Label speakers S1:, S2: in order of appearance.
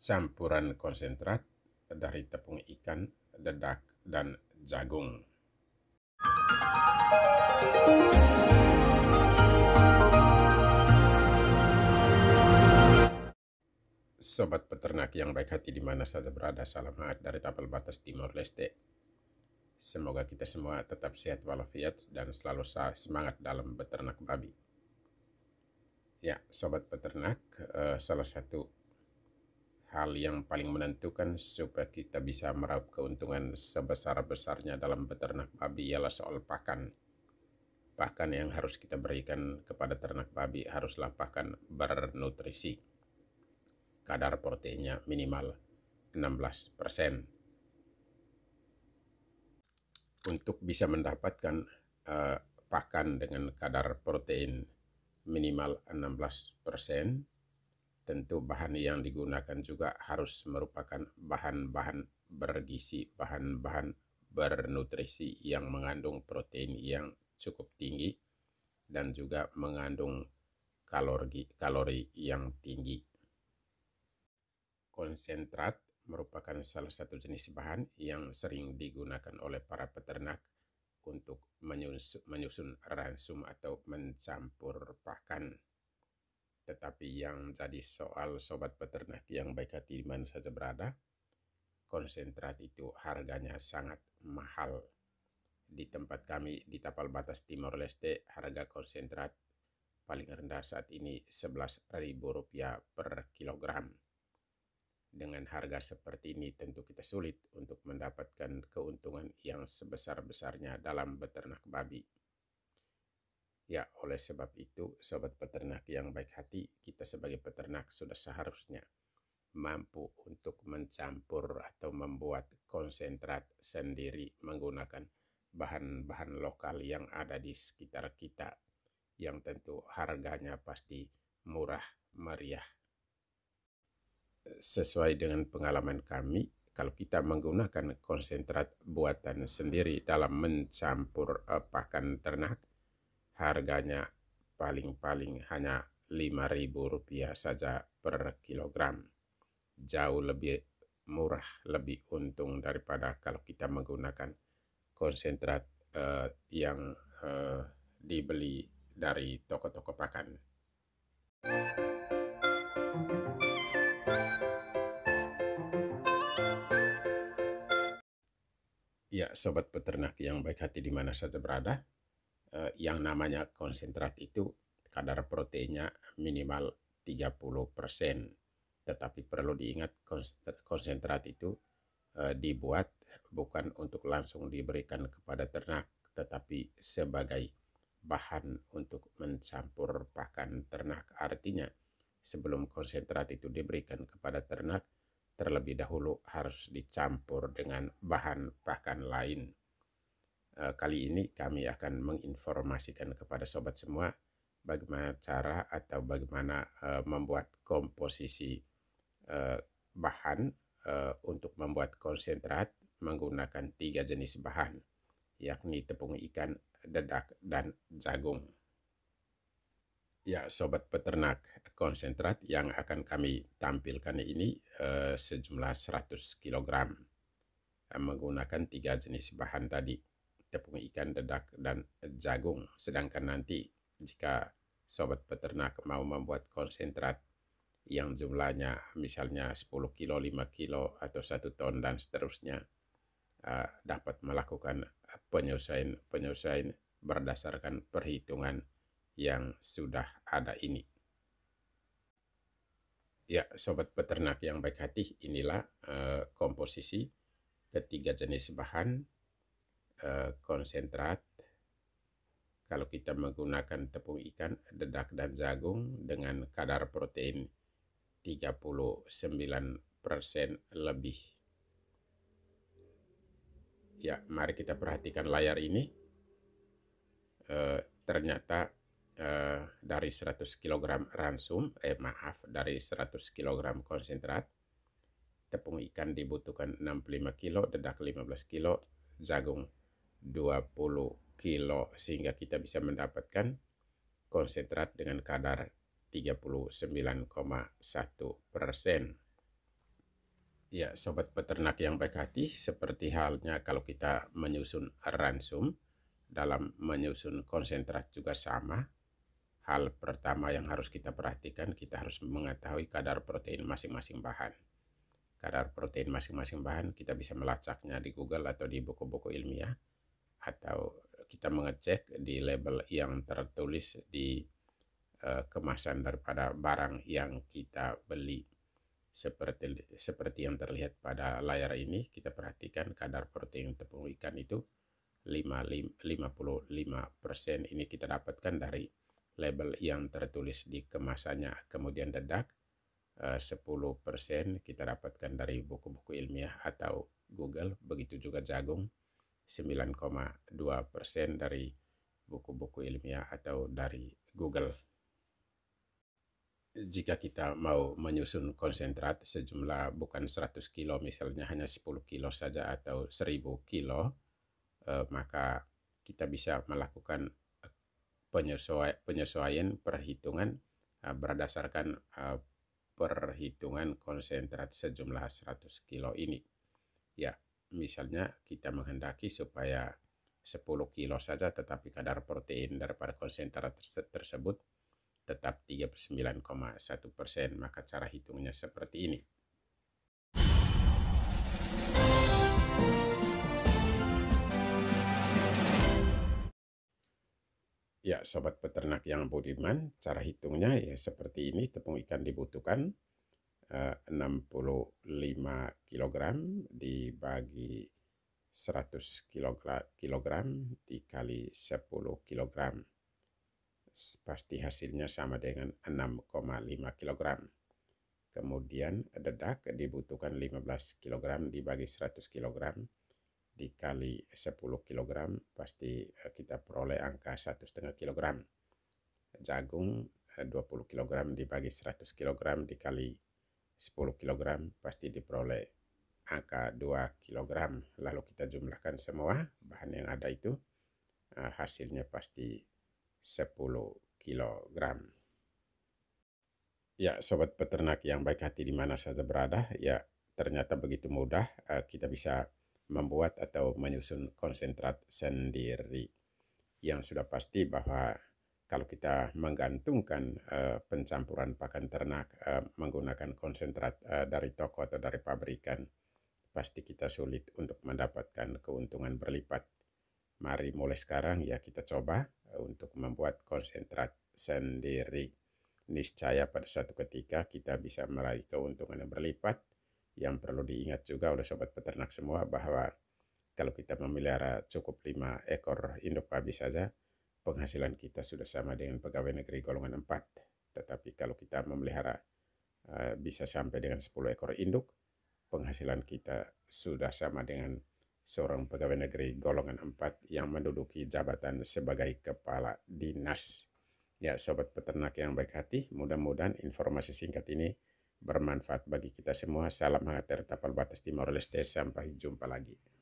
S1: campuran konsentrat dari tepung ikan, dedak, dan jagung. Sobat peternak yang baik hati di mana saja berada, salam hangat dari tapal batas Timor Leste. Semoga kita semua tetap sehat walafiat dan selalu semangat dalam beternak babi. Ya, sobat peternak, eh, salah satu hal yang paling menentukan supaya kita bisa meraup keuntungan sebesar-besarnya dalam beternak babi ialah soal pakan. Pakan yang harus kita berikan kepada ternak babi haruslah pakan bernutrisi. Kadar proteinnya minimal 16%. Untuk bisa mendapatkan uh, pakan dengan kadar protein minimal 16%, tentu bahan yang digunakan juga harus merupakan bahan-bahan bergizi, bahan-bahan bernutrisi yang mengandung protein yang cukup tinggi dan juga mengandung kalori kalori yang tinggi. Konsentrat merupakan salah satu jenis bahan yang sering digunakan oleh para peternak untuk menyusun ransum atau mencampur pakan tetapi yang jadi soal sobat peternak yang baik hati di mana saja berada, konsentrat itu harganya sangat mahal. Di tempat kami di tapal batas Timor Leste, harga konsentrat paling rendah saat ini Rp11.000 per kilogram. Dengan harga seperti ini tentu kita sulit untuk mendapatkan keuntungan yang sebesar-besarnya dalam beternak babi. Ya, oleh sebab itu, sobat peternak yang baik hati, kita sebagai peternak sudah seharusnya mampu untuk mencampur atau membuat konsentrat sendiri menggunakan bahan-bahan lokal yang ada di sekitar kita yang tentu harganya pasti murah meriah. Sesuai dengan pengalaman kami, kalau kita menggunakan konsentrat buatan sendiri dalam mencampur eh, pakan ternak, harganya paling-paling hanya Rp5.000 saja per kilogram. Jauh lebih murah, lebih untung daripada kalau kita menggunakan konsentrat uh, yang uh, dibeli dari toko-toko pakan. Ya, sobat peternak yang baik hati di mana saja berada, eh, yang namanya konsentrat itu kadar proteinnya minimal 30%. Tetapi perlu diingat konsentrat itu eh, dibuat bukan untuk langsung diberikan kepada ternak, tetapi sebagai bahan untuk mencampur pakan ternak. Artinya, sebelum konsentrat itu diberikan kepada ternak, terlebih dahulu harus dicampur dengan bahan pakan lain kali ini kami akan menginformasikan kepada sobat semua bagaimana cara atau bagaimana uh, membuat komposisi uh, bahan untuk membuat konsentrat menggunakan tiga jenis bahan yakni tepung ikan, dedak, dan jagung. Ya, sobat peternak, konsentrat yang akan kami tampilkan ini uh, sejumlah 100 kg menggunakan tiga jenis bahan tadi tepung ikan, dedak, dan jagung. Sedangkan nanti jika sobat peternak mau membuat konsentrat yang jumlahnya misalnya 10 kilo, 5 kilo, atau 1 ton dan seterusnya uh, dapat melakukan penyesuaian-penyesuaian berdasarkan perhitungan yang sudah ada ini. Ya, sobat peternak yang baik hati, inilah uh, komposisi ketiga jenis bahan Eh, konsentrat kalau kita menggunakan tepung ikan, dedak dan jagung dengan kadar protein 39% lebih. Ya, mari kita perhatikan layar ini. E, ternyata e, dari 100 kg ransum, eh maaf, dari 100 kg konsentrat, tepung ikan dibutuhkan 65 kg, dedak 15 kg, jagung 20 kilo sehingga kita bisa mendapatkan konsentrat dengan kadar 39,1 persen. Ya, sobat peternak yang baik hati, seperti halnya kalau kita menyusun ransum, dalam menyusun konsentrat juga sama. Hal pertama yang harus kita perhatikan, kita harus mengetahui kadar protein masing-masing bahan. Kadar protein masing-masing bahan kita bisa melacaknya di Google atau di buku-buku ilmiah, atau kita mengecek di label yang tertulis di uh, kemasan daripada barang yang kita beli. Seperti seperti yang terlihat pada layar ini kita perhatikan kadar protein tepung ikan itu 55% ini kita dapatkan dari label yang tertulis di kemasannya. Kemudian dedak 10% eh, kita dapatkan dari buku-buku ilmiah atau Google. Begitu juga jagung 9,2% dari buku-buku ilmiah atau dari Google. Jika kita mau menyusun konsentrat sejumlah bukan 100 kilo misalnya hanya 10 kilo saja atau 1000 kilo eh, maka kita bisa melakukan eh, penyesuaian, penyesuaian perhitungan eh, berdasarkan eh, perhitungan konsentrat sejumlah 100 kilo ini. Ya misalnya kita menghendaki supaya 10 kilo saja tetapi kadar protein daripada konsentrat tersebut tetap 39,1 persen, maka cara hitungnya seperti ini. Ya, sobat peternak yang budiman, cara hitungnya ya seperti ini. Tepung ikan dibutuhkan 65 kg dibagi 100 kg dikali 10 kg pasti hasilnya sama dengan 6,5 kg. Kemudian dedak dibutuhkan 15 kg dibagi 100 kg dikali 10 kg pasti eh, kita peroleh angka 1,5 kg. Jagung 20 eh, kg dibagi 100 kg dikali 10 kg pasti diperoleh angka 2 kg. Lalu kita jumlahkan semua bahan yang ada itu eh, hasilnya pasti 10 kg. Ya, sobat peternak yang baik hati di mana saja berada, ya ternyata begitu mudah uh, kita bisa membuat atau menyusun konsentrat sendiri. Yang sudah pasti bahwa kalau kita menggantungkan uh, pencampuran pakan ternak uh, menggunakan konsentrat uh, dari toko atau dari pabrikan, pasti kita sulit untuk mendapatkan keuntungan berlipat. Mari mulai sekarang ya kita coba untuk membuat konsentrat sendiri. Niscaya pada suatu ketika kita bisa meraih keuntungan yang berlipat. Yang perlu diingat juga oleh sobat peternak semua bahwa kalau kita memelihara cukup 5 ekor induk babi saja, penghasilan kita sudah sama dengan pegawai negeri golongan 4. Tetapi kalau kita memelihara uh, bisa sampai dengan 10 ekor induk, penghasilan kita sudah sama dengan seorang pegawai negeri golongan 4 yang menduduki jabatan sebagai kepala dinas. Ya, sobat peternak yang baik hati, mudah-mudahan informasi singkat ini bermanfaat bagi kita semua. Salam hangat dari tapal batas Timor Leste, sampai jumpa lagi.